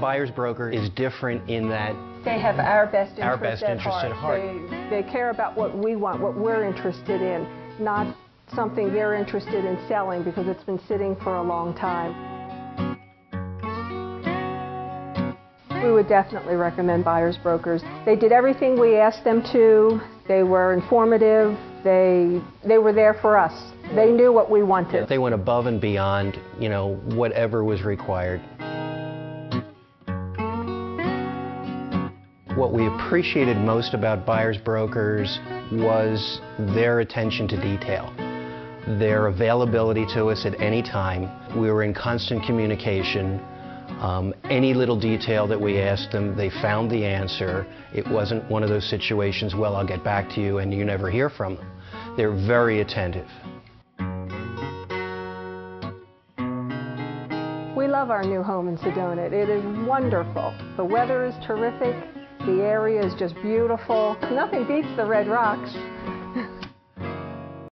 Buyers Broker is different in that They have our best interest, Our best at, interest heart. at heart. They, they care about what we want, what we're interested in, not something they're interested in selling because it's been sitting for a long time. We would definitely recommend buyers brokers. They did everything we asked them to. They were informative. They they were there for us. They knew what we wanted. they went above and beyond, you know, whatever was required. What we appreciated most about buyers brokers was their attention to detail, their availability to us at any time. We were in constant communication. Um, any little detail that we asked them, they found the answer. It wasn't one of those situations, well, I'll get back to you, and you never hear from them. They're very attentive. We love our new home in Sedona. It is wonderful. The weather is terrific. The area is just beautiful. Nothing beats the Red Rocks.